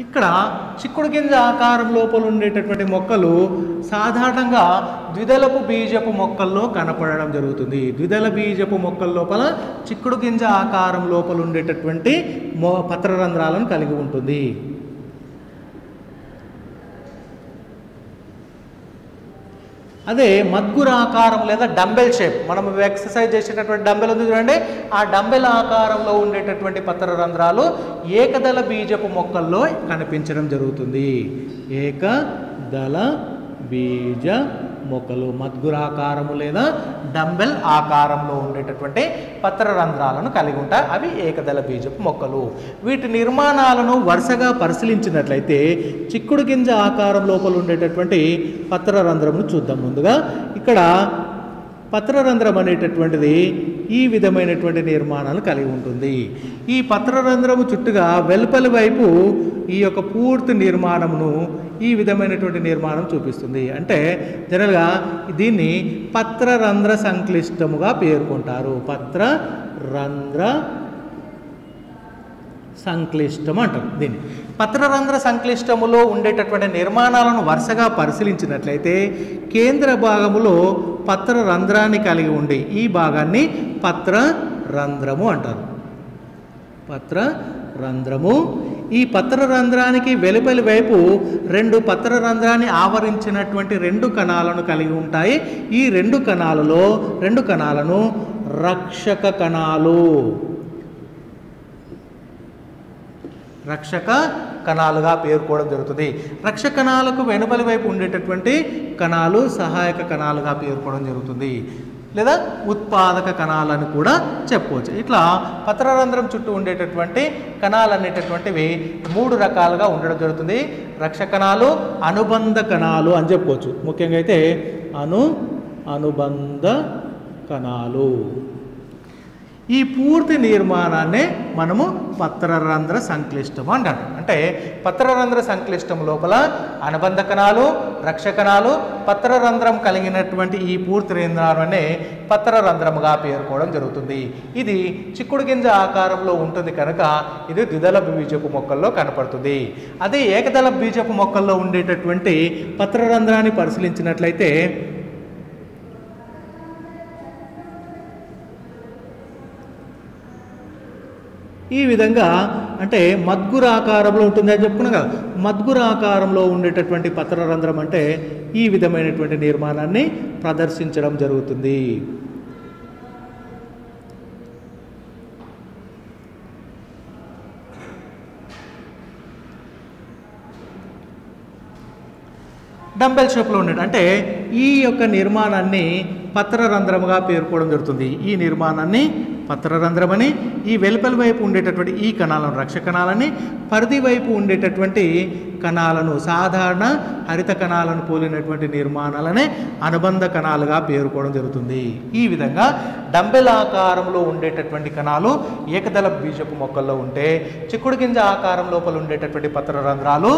ఇక్కడ చిక్కుడు గింజ ఆకారం లోపల ఉండేటటువంటి మొక్కలు సాధారణంగా ద్విదళపు బీజపు మొక్కల్లో కనపడడం జరుగుతుంది. ద్విదళ బీజపు మొక్కల లోపల చిక్కుడు గింజ ఆకారం లోపల ఉండేటటువంటి మొ పత్రరంధ్రాలను కలిగి ఉంటుంది. అదే మద్గుర ఆకారం లేదా డంబెల్ షేప్. మనం ఎక్సర్సైజ్ చేసేటటువంటి డంబెల్ ఉంది చూడండి. ఆ డంబెల్ ఆకారంలో ఉండేటటువంటి పత్ర రంధ్రాలు ఏకదళ బీజపు మొక్కల్లో కనిపించడం జరుగుతుంది. ఏకదళ బీజ మొక్కలు మద్గురాకారము లేదా డంబెల్ ఆకారంలో ఉండేటటువంటి పత్ర రంధ్రాలను కలిగి ఉంటాయి అవి ఏకదళ బీజపు మొక్కలు. వీటి నిర్మాణాలను వరుసగా పరిశీలించినట్లయితే చిక్కుడు గింజ ఆకారం లోపల ఉండేటటువంటి పత్ర రంధ్రమును చూద్దాం ముందుగా. ఇక్కడ పత్రరంధ్రం అనేటటువంటిది ఈ విధమైనటువంటి నిర్మాణాలు కలిగి ఉంటుంది. ఈ పత్రరంధ్రము చుట్టుగా వెలుపలి వైపు ఈ యొక్క పూర్తి నిర్మాణమును ఈ విధమైనటువంటి నిర్మాణం చూపిస్తుంది. అంటే జనరల్గా దీన్ని పత్రరంధ్ర సంక్లిష్టముగా పేర్కొంటారు. పత్ర రంధ్ర సంక్లిష్టం అంటారు దీన్ని. పత్రరంధ్ర సంక్లిష్టములో ఉండేటటువంటి నిర్మాణాలను వరుసగా పరిశీలించినట్లయితే కేంద్ర భాగములో పత్ర రంధ్రాన్ని కలిగి ఉండి ఈ భాగాన్ని పత్ర రంధ్రము అంటారు. పత్ర రంధ్రము. ఈ పత్ర రంధ్రానికి వెలుపలి వైపు రెండు పత్ర రంధ్రాన్ని ఆవరించినటువంటి రెండు కణాలను కలిగి ఉంటాయి. ఈ రెండు కణాలలో రెండు కణాలను రక్షక కణాలు. రక్షక కణాలుగా పేర్కోవడం జరుగుతుంది. రక్ష కణాలకు వెనుబలి వైపు ఉండేటటువంటి కణాలు సహాయక కణాలుగా పేర్కోవడం జరుగుతుంది. లేదా ఉత్పాదక కణాలని కూడా చెప్పుకోవచ్చు. ఇట్లా పత్రరంధ్రం చుట్టూ ఉండేటటువంటి కణాలు అనేటటువంటివి మూడు రకాలుగా ఉండడం జరుగుతుంది. రక్ష కణాలు అనుబంధ కణాలు అని చెప్పుకోవచ్చు. ముఖ్యంగా అయితే అను అనుబంధ కణాలు. ఈ పూర్తి నిర్మాణాన్ని మనము పత్రరంధ్ర సంక్లిష్టం అంటాం అంటే పత్రరంధ్ర సంక్లిష్టం లోపల అనుబంధ కణాలు రక్ష కణాలు పత్రరంధ్రం కలిగినటువంటి ఈ పూర్తి నిర్మాణాన్ని పత్రరంధ్రముగా పేర్కోవడం జరుగుతుంది. ఇది చిక్కుడు గింజ ఆకారంలో ఉంటుంది కనుక ఇది ద్విదళ బీజపు మొక్కల్లో కనపడుతుంది. అదే ఏకదళ బీజపు మొక్కల్లో ఉండేటటువంటి పత్రరంధ్రాన్ని పరిశీలించినట్లయితే ఈ విధంగా అంటే మద్గుర ఆకారంలో ఉంటుంది అని చెప్పుకున్నాం కదా. మద్గుర ఆకారంలో ఉండేటటువంటి పత్రరంధ్రం అంటే ఈ విధమైనటువంటి నిర్మాణాన్ని ప్రదర్శించడం జరుగుతుంది. డంబెల్ షేప్లో ఉండేది అంటే ఈ యొక్క నిర్మాణాన్ని పత్రరంధ్రముగా పేర్కోవడం జరుగుతుంది. ఈ నిర్మాణాన్ని పత్రరంధ్రమని ఈ వెలుపలి వైపు ఉండేటటువంటి ఈ కణాలను రక్ష కణాలని పరిధి వైపు ఉండేటటువంటి కణాలను సాధారణ హరిత కణాలను పోలినటువంటి నిర్మాణాలనే అనుబంధ కణాలుగా పేర్కోవడం జరుగుతుంది. ఈ విధంగా డంబెల్ ఆకారంలో ఉండేటటువంటి కణాలు ఏకదళ బీజపు మొక్కల్లో ఉంటే చిక్కుడు గింజ ఆకారం లోపల ఉండేటటువంటి పత్ర రంధ్రాలు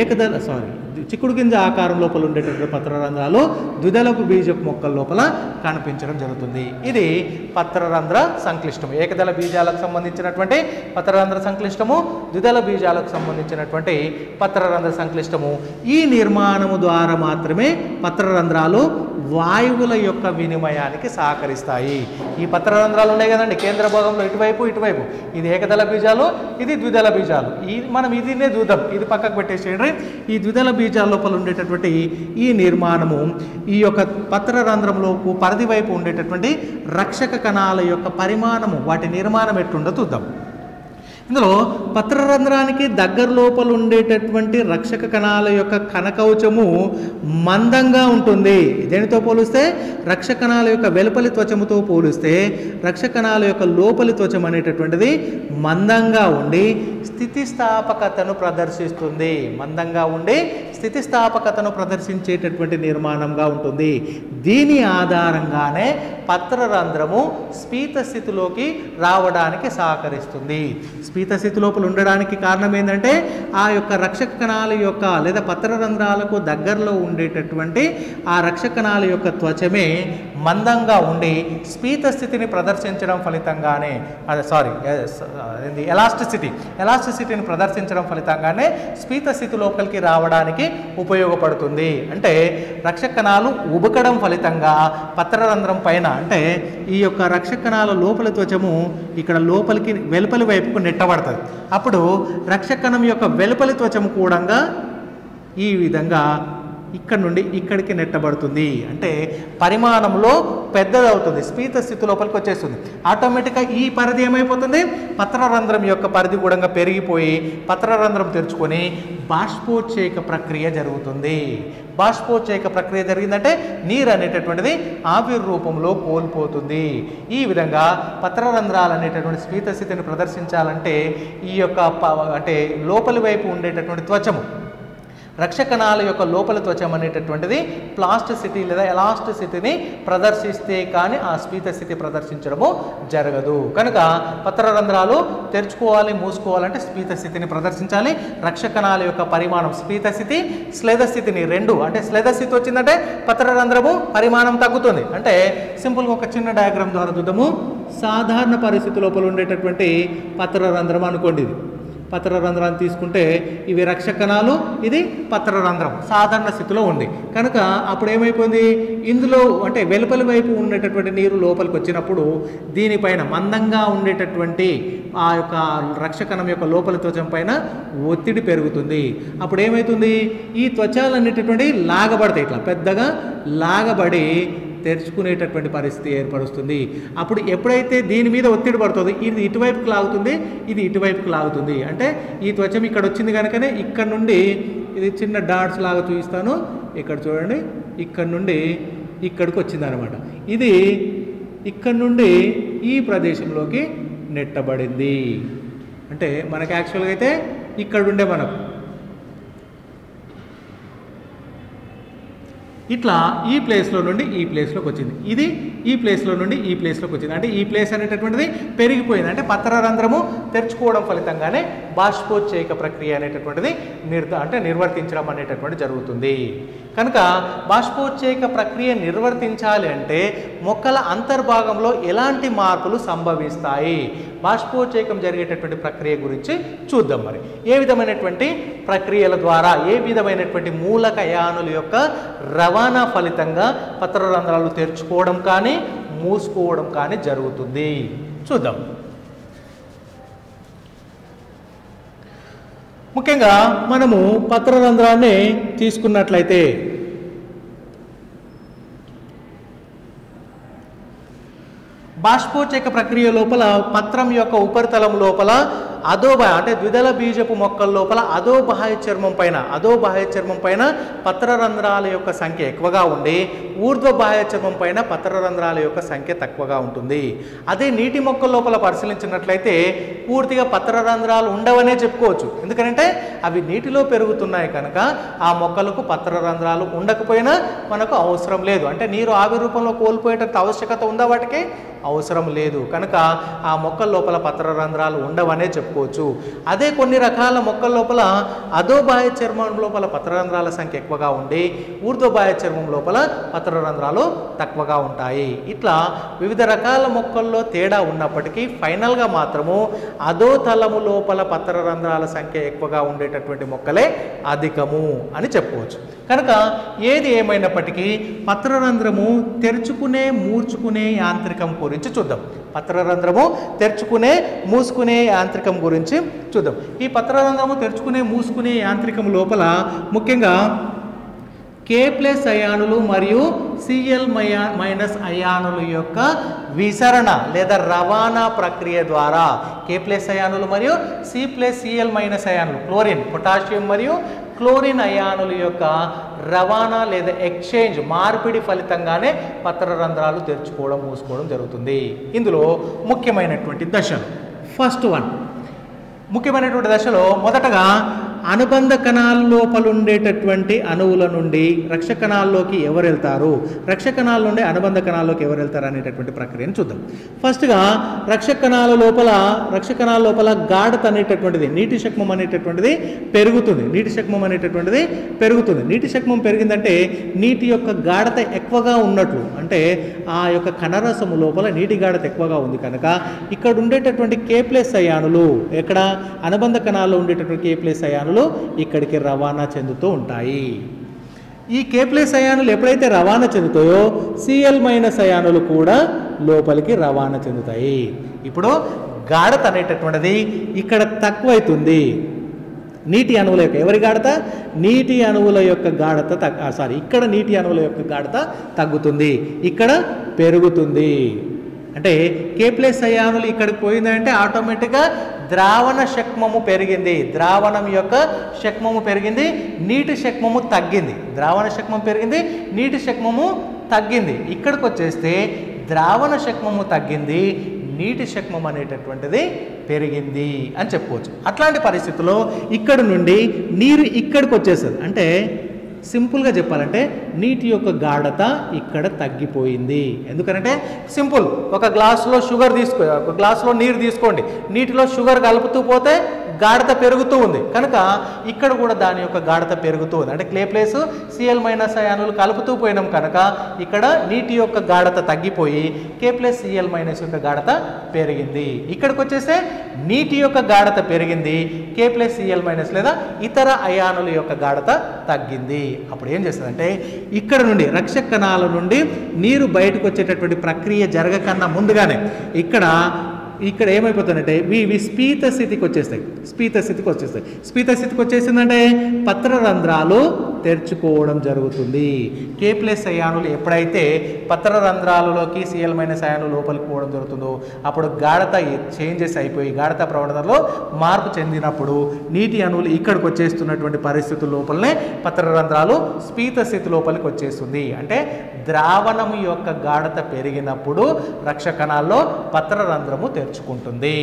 ఏకదళ సారీ చిక్కుడు గింజ ఆకారం లోపల ఉండేటటువంటి పత్ర రంధ్రాలు ద్విదళపు బీజపు మొక్కల లోపల కనిపించడం జరుగుతుంది. ఇది పత్రరంధ్ర సంక్లిష్టము. ఏకదళ బీజాలకు సంబంధించినటువంటి పత్రరంధ్ర సంక్లిష్టము ద్విదళ బీజాలకు సంబంధించినటువంటి పత్రరంధ్ర సంక్లిష్టము. ఈ నిర్మాణము ద్వారా మాత్రమే పత్రరంధ్రాలు వాయువుల యొక్క వినిమయానికి సహకరిస్తాయి. ఈ పత్రరంధ్రాలు ఉన్నాయి కదండి కేంద్ర భాగంలో ఇటువైపు ఇటువైపు. ఇది ఏకదళ బీజాలు ఇది ద్విదళ బీజాలు. ఈ మనం ఇదినే చూద్దాం ఇది పక్కకు పెట్టేసేయండి. ఈ ద్విదళ బీజాల లోపల ఉండేటటువంటి ఈ నిర్మాణము ఈ యొక్క పత్రరంధ్రంలోపు పరిధి వైపు ఉండేటటువంటి రక్షక కణాల యొక్క పరిమాణము వాటి నిర్మాణం ఎట్లుండో చూద్దాం. ఇందులో పత్రరంధ్రానికి దగ్గర లోపల ఉండేటటువంటి రక్షక కణాల యొక్క కనకవచము మందంగా ఉంటుంది. దేనితో పోలిస్తే? రక్ష కణాల యొక్క వెలుపలి త్వచముతో పోలిస్తే రక్ష కణాల యొక్క లోపలి త్వచం అనేటటువంటిది మందంగా ఉండి స్థితిస్థాపకతను ప్రదర్శిస్తుంది. మందంగా ఉండి స్థితిస్థాపకతను ప్రదర్శించేటటువంటి నిర్మాణంగా ఉంటుంది. దీని ఆధారంగానే పత్రరంధ్రము స్పీత స్థితిలోకి రావడానికి సహకరిస్తుంది. స్పీ స్థితి లోపల ఉండడానికి కారణం ఏంటంటే ఆ యొక్క రక్షక కణాల యొక్క లేదా పత్ర రంధ్రాలకు దగ్గరలో ఉండేటటువంటి ఆ రక్షక కణాల యొక్క త్వచమే మందంగా ఉండి స్పీత స్థితిని ప్రదర్శించడం ఫలితంగానే అదే సారీ ఎలాస్టిసిటీ ఎలాస్టిసిటీని ప్రదర్శించడం ఫలితంగానే స్పీత స్థితి లోపలికి రావడానికి ఉపయోగపడుతుంది. అంటే రక్షక కణాలు ఉబకడం ఫలితంగా పత్రరంధ్రం పైన అంటే ఈ యొక్క రక్షక కణాల లోపల త్వచము ఇక్కడ లోపలికి వెలుపలి వైపుకు నెట్టబడుతుంది. అప్పుడు రక్షకణం యొక్క వెలుపలి త్వచము కూడా ఈ విధంగా ఇక్కడ నుండి ఇక్కడికి నెట్టబడుతుంది. అంటే పరిమాణంలో పెద్దదవుతుంది. స్పీత స్థితి లోపలికి వచ్చేస్తుంది. ఆటోమేటిక్గా ఈ పరిధి ఏమైపోతుంది? పత్రరంధ్రం యొక్క పరిధి కూడా పెరిగిపోయి పత్రరంధ్రం తెరుచుకొని బాష్పోచేక ప్రక్రియ జరుగుతుంది. బాష్పోచేక ప్రక్రియ జరిగిందంటే నీరు అనేటటువంటిది ఆవిర్ రూపంలో కోల్పోతుంది. ఈ విధంగా పత్రరంధ్రాలు అనేటటువంటి స్పీత స్థితిని ప్రదర్శించాలంటే ఈ యొక్క ప- అంటే లోపలి వైపు ఉండేటటువంటి త్వచము రక్షకణాల యొక్క లోపల త్వచం అనేటటువంటిది ప్లాస్టిసిటీ లేదా ఎలాస్టిసిటీని ప్రదర్శిస్తే కానీ ఆ స్ఫీత స్థితి ప్రదర్శించడము జరగదు. కనుక పత్రరంధ్రాలు తెరుచుకోవాలి మూసుకోవాలంటే స్పీత స్థితిని ప్రదర్శించాలి. రక్షకణాల యొక్క పరిమాణం స్పీత స్థితి శ్లేద స్థితిని రెండు. అంటే శ్లేద స్థితి వచ్చిందంటే పత్రరంధ్రము పరిమాణం తగ్గుతుంది. అంటే సింపుల్గా ఒక చిన్న డయాగ్రామ్ ద్వారా చూద్దాము. సాధారణ పరిస్థితి లోపల ఉండేటటువంటి పత్రరంధ్రం అనుకోండి ఇది. పత్రరంధ్రాన్ని తీసుకుంటే ఇవి రక్షకణాలు ఇది పత్రరంధ్రం సాధారణ స్థితిలో ఉంది. కనుక అప్పుడు ఏమైపోయింది ఇందులో అంటే వెలుపలి వైపు ఉండేటటువంటి నీరు లోపలికి వచ్చినప్పుడు దీనిపైన మందంగా ఉండేటటువంటి ఆ యొక్క రక్షకణం యొక్క లోపలి త్వచం పైన ఒత్తిడి పెరుగుతుంది. అప్పుడు ఏమవుతుంది ఈ త్వచాలు అనేటటువంటి లాగబడతాయి ఇట్లా పెద్దగా లాగబడి తెరుచుకునేటటువంటి పరిస్థితి ఏర్పరుస్తుంది అప్పుడు ఎప్పుడైతే దీని మీద ఒత్తిడి పడుతుందో ఇది ఇటువైపుకి లాగుతుంది ఇది ఇటువైపుకి లాగుతుంది. అంటే ఈ త్వచం ఇక్కడ వచ్చింది కనుకనే ఇక్కడ నుండి ఇది చిన్న డాట్స్ లాగా చూపిస్తాను. ఇక్కడ చూడండి ఇక్కడ నుండి ఇక్కడికి వచ్చింది అనమాట ఇది ఇక్కడ నుండి ఈ ప్రదేశంలోకి నెట్టబడింది. అంటే మనకి యాక్చువల్గా అయితే ఇక్కడ ఉండే మనకు ఇట్లా ఈ ప్లేస్లో నుండి ఈ ప్లేస్లోకి వచ్చింది. ఇది ఈ ప్లేస్లో నుండి ఈ ప్లేస్లోకి వచ్చింది. అంటే ఈ ప్లేస్ అనేటటువంటిది పెరిగిపోయింది. అంటే పత్రరంధ్రము తెరుచుకోవడం ఫలితంగానే బాష్పోచ్చేక ప్రక్రియ అనేటటువంటిది నిర్ద అంటే నిర్వర్తించడం అనేటటువంటి జరుగుతుంది. కనుక బాష్పోచ్చేక ప్రక్రియ నిర్వర్తించాలి అంటే మొక్కల అంతర్భాగంలో ఎలాంటి మార్పులు సంభవిస్తాయి? బాష్పోచ్చేకం జరిగేటటువంటి ప్రక్రియ గురించి చూద్దాం మరి. ఏ విధమైనటువంటి ప్రక్రియల ద్వారా ఏ విధమైనటువంటి మూలక యానుల యొక్క రవాణా ఫలితంగా పత్రరంధ్రాలు తెరుచుకోవడం కానీ మూసుకోవడం కానీ జరుగుతుంది. చూద్దాం. ముఖ్యంగా మనము పత్రరంధ్రాన్ని తీసుకున్నట్లయితే బాష్పోచక ప్రక్రియ లోపల పత్రం యొక్క ఉపరితలం లోపల అధోబాహ అంటే ద్విదళ బీజపు మొక్కల లోపల అధోబాహ్య చర్మం పైన అధోబాహ్య చర్మం పైన పత్రరంధ్రాల యొక్క సంఖ్య ఎక్కువగా ఉండి ఊర్ధ్వబాహ్య చర్మం పైన పత్రరంధ్రాల యొక్క సంఖ్య తక్కువగా ఉంటుంది. అదే నీటి మొక్కల లోపల పరిశీలించినట్లయితే పూర్తిగా పత్రరంధ్రాలు ఉండవనే చెప్పుకోవచ్చు. ఎందుకంటే అవి నీటిలో పెరుగుతున్నాయి కనుక ఆ మొక్కలకు పత్రరంధ్రాలు ఉండకపోయినా మనకు అవసరం లేదు. అంటే నీరు ఆవి రూపంలో కోల్పోయేటంత ఆవశ్యకత ఉందా వాటికి? అవసరం లేదు. కనుక ఆ మొక్కల లోపల పత్రరంధ్రాలు ఉండవనే చెప్పుకోవచ్చు. అదే కొన్ని రకాల మొక్కల లోపల అధోబాహ్య చర్మం లోపల పత్రరంధ్రాల సంఖ్య ఎక్కువగా ఉండి ఊర్ధ్వబాహ్య చర్మం లోపల పత్రరంధ్రాలు తక్కువగా ఉంటాయి. ఇట్లా వివిధ రకాల మొక్కల్లో తేడా ఉన్నప్పటికీ ఫైనల్గా మాత్రము అధోతలము లోపల పత్రరంధ్రాల సంఖ్య ఎక్కువగా ఉండేటటువంటి మొక్కలే అధికము అని చెప్పుకోవచ్చు. కనుక ఏది ఏమైనప్పటికీ పత్రరంధ్రము తెరుచుకునే మూర్చుకునే యాంత్రికం గురించి చూద్దాం. పత్రరంధ్రము తెరుచుకునే మూసుకునే యాంత్రికం గురించి చూద్దాం. ఈ పత్రరంధ్రము తెరుచుకునే మూసుకునే యాంత్రికం లోపల ముఖ్యంగా కే ప్లస్ అయానులు మరియు సిఎల్ మయా మైనస్ అయానుల యొక్క విసరణ లేదా రవాణా ప్రక్రియ ద్వారా కే ప్లస్ అయానులు మరియు సి ప్లస్ సిఎల్ మైనస్ అయానులు క్లోరిన్ పొటాషియం మరియు క్లోరిన్ అయానుల యొక్క రవాణా లేదా ఎక్స్చేంజ్ మార్పిడి ఫలితంగానే పత్రరంధ్రాలు తెరుచుకోవడం మూసుకోవడం జరుగుతుంది. ఇందులో ముఖ్యమైనటువంటి దశలు. ఫస్ట్ వన్ ముఖ్యమైనటువంటి దశలో మొదటగా అనుబంధ కణాల లోపల ఉండేటటువంటి అణువుల నుండి రక్ష కణాల్లోకి ఎవరు వెళ్తారు? రక్ష కణాల నుండి అనుబంధ కణాల్లోకి ఎవరు వెళ్తారు అనేటటువంటి ప్రక్రియను చూద్దాం. ఫస్ట్గా రక్ష కణాల లోపల రక్ష కణాల లోపల గాఢత అనేటటువంటిది నీటి శక్మం అనేటటువంటిది పెరుగుతుంది. నీటి శక్మం అనేటటువంటిది పెరుగుతుంది. నీటి శక్మం పెరిగిందంటే నీటి యొక్క గాఢత ఎక్కువగా ఉన్నట్లు అంటే ఆ యొక్క కణరసము లోపల నీటి గాఢత ఎక్కువగా ఉంది కనుక ఇక్కడ ఉండేటటువంటి కేప్లెస్ అయానులు ఎక్కడ? అనుబంధ కణాల్లో ఉండేటటువంటి కేప్లెస్ అయానులు ఇక్కడికి రవాణా చెందుతూ ఉంటాయి. ఈ కేప్లెస్ అయానులు ఎప్పుడైతే రవాణా చెందుతాయో సిఎల్ మైనస్ అయానులు కూడా లోపలికి రవాణా చెందుతాయి. ఇప్పుడు గాఢత అనేటటువంటిది ఇక్కడ తక్కువైతుంది. నీటి అణువుల యొక్క ఎవరి గాఢత? నీటి అణువుల యొక్క గాఢత సారీ ఇక్కడ నీటి అణువుల యొక్క గాఢత తగ్గుతుంది. ఇక్కడ పెరుగుతుంది. అంటే కే ప్లస్ అయానులు ఇక్కడికి పోయిందంటే ఆటోమేటిక్గా ద్రావణ శక్మము పెరిగింది. ద్రావణం యొక్క శక్మము పెరిగింది నీటి శక్మము తగ్గింది. ద్రావణ శక్మం పెరిగింది నీటి శక్మము తగ్గింది. ఇక్కడికి వచ్చేస్తే ద్రావణ శక్మము తగ్గింది నీటి శక్మం అనేటటువంటిది పెరిగింది అని చెప్పుకోవచ్చు. అట్లాంటి పరిస్థితుల్లో ఇక్కడ నుండి నీరు ఇక్కడికి వచ్చేస్తుంది. అంటే సింపుల్గా చెప్పాలంటే నీటి యొక్క గాఢత ఇక్కడ తగ్గిపోయింది. ఎందుకంటే సింపుల్ ఒక గ్లాసులో షుగర్ తీసుకో ఒక గ్లాసులో నీరు తీసుకోండి. నీటిలో షుగర్ కలుపుతూ పోతే గాఢత పెరుగుతూ ఉంది. కనుక ఇక్కడ కూడా దాని యొక్క గాఢత పెరుగుతూ ఉంది. అంటే క్లే ప్లేస్ సిఎల్ మైనస్ అయానులు కలుపుతూ పోయినాం కనుక ఇక్కడ నీటి యొక్క గాఢత తగ్గిపోయి కే ప్లస్ సిఎల్ మైనస్ యొక్క గాఢత పెరిగింది. ఇక్కడికి వచ్చేస్తే నీటి యొక్క గాఢత పెరిగింది కే ప్లస్ సిఎల్ మైనస్ లేదా ఇతర అయానుల యొక్క గాఢత తగ్గింది. అప్పుడు ఏం చేస్తుందంటే ఇక్కడ నుండి రక్షక కణాల నుండి నీరు బయటకు వచ్చేటటువంటి ప్రక్రియ జరగకన్నా ముందుగానే ఇక్కడ ఇక్కడ ఏమైపోతుందంటే ఇవి ఇవి స్పీత స్థితికి వచ్చేస్తాయి. స్పీత స్థితికి వచ్చేస్తాయి. స్పీత స్థితికి వచ్చేసిందంటే పత్రరంధ్రాలు తెరుచుకోవడం జరుగుతుంది. కే ప్లస్ అయానులు ఎప్పుడైతే పత్రరంధ్రాలలోకి సిఎల్ మైనస్ అయాను లోపలికి పోవడం జరుగుతుందో అప్పుడు గాఢత చేంజెస్ అయిపోయి గాఢత ప్రవణతలో మార్పు చెందినప్పుడు నీటి అణువులు ఇక్కడికి వచ్చేస్తున్నటువంటి పరిస్థితుల లోపలనే పత్రరంధ్రాలు స్పీత స్థితి లోపలికి వచ్చేస్తుంది. అంటే ద్రావణము యొక్క గాఢత పెరిగినప్పుడు రక్ష కణాల్లో పత్రరంధ్రము తెరుచుకుంటుంది.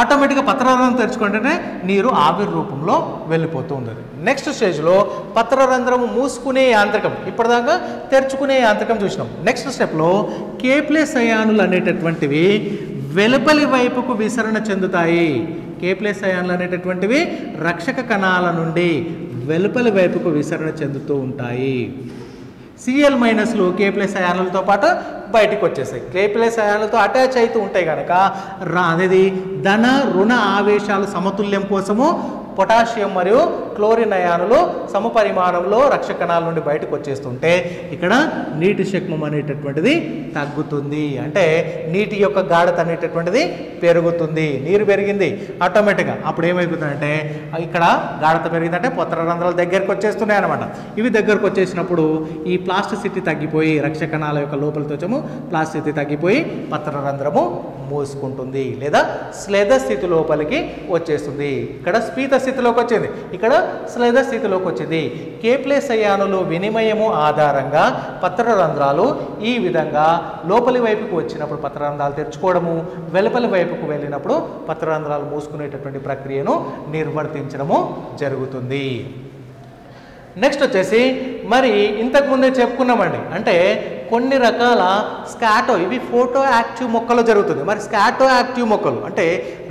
ఆటోమేటిక్గా పత్రరంధ్రం తెరుచుకుంటేనే నీరు ఆవిరి రూపంలో వెళ్ళిపోతూ ఉంటుంది. నెక్స్ట్ స్టేజ్లో పత్రరంధ్రము మూసుకునే యాంత్రికం ఇప్పటిదాకా తెరుచుకునే యాంత్రికం చూసినాం. నెక్స్ట్ స్టెప్లో కేప్లెస్ అయానులు అనేటటువంటివి వెలుపలి వైపుకు విసరణ చెందుతాయి. కేప్లెస్ అయాన్లు అనేటటువంటివి రక్షక కణాల నుండి వెలుపలి వైపుకు విసరణ చెందుతూ ఉంటాయి. సిఎల్ మైనస్లు కే ప్లస్ అయానులతో పాటు బయటికి వచ్చేసాయి కే ప్లస్ అటాచ్ అవుతూ ఉంటాయి కనుక రా అనేది ధన రుణ ఆవేశాల సమతుల్యం కోసము పొటాషియం మరియు క్లోరిన్ అయానులు సమపరిమాణంలో రక్ష కణాల నుండి బయటకు వచ్చేస్తుంటే ఇక్కడ నీటి శక్మం అనేటటువంటిది తగ్గుతుంది. అంటే నీటి యొక్క గాఢత అనేటటువంటిది పెరుగుతుంది. నీరు పెరిగింది ఆటోమేటిక్గా అప్పుడు ఏమైపోతుందంటే ఇక్కడ గాఢత పెరిగిందంటే పొత్ర రంధ్రాల దగ్గరకు వచ్చేస్తున్నాయి అనమాట ఇవి దగ్గరకు వచ్చేసినప్పుడు ఈ ప్లాస్టిసిటీ తగ్గిపోయి రక్ష కణాల యొక్క లోపలితోచము ప్లాస్టిసిటీ తగ్గిపోయి పత్ర రంధ్రము మూసుకుంటుంది లేదా శ్లేద స్థితి లోపలికి వచ్చేస్తుంది. ఇక్కడ స్పీత స్థితిలోకి వచ్చింది. ఇక్కడ శ్లేద స్థితిలోకి వచ్చింది. కేప్లేస్ అయానులు వినిమయము ఆధారంగా పత్ర రంధ్రాలు ఈ విధంగా లోపలి వైపుకు వచ్చినప్పుడు పత్ర రంధ్రాలు తెరుచుకోవడము వెలుపలి వైపుకు వెళ్ళినప్పుడు పత్ర రంధ్రాలు మూసుకునేటటువంటి ప్రక్రియను నిర్వర్తించడము జరుగుతుంది. నెక్స్ట్ వచ్చేసి మరి ఇంతకుముందే చెప్పుకున్నామండి. అంటే కొన్ని రకాల స్కాటో ఇవి ఫోటో యాక్టివ్ మొక్కలు జరుగుతుంది. మరి స్కాటో యాక్టివ్ మొక్కలు అంటే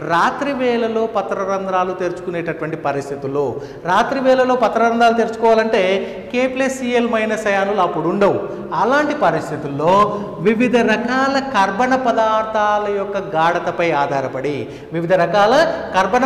రాత్రి వేళలో పత్రరంధ్రాలు తెరుచుకునేటటువంటి పరిస్థితుల్లో రాత్రి వేళలో పత్రరంధ్రాలు తెరుచుకోవాలంటే కే ప్లస్ సిఎల్ మైనస్ అయానులు అప్పుడు ఉండవు. అలాంటి పరిస్థితుల్లో వివిధ రకాల కర్బన పదార్థాల యొక్క గాఢతపై ఆధారపడి వివిధ రకాల కర్బన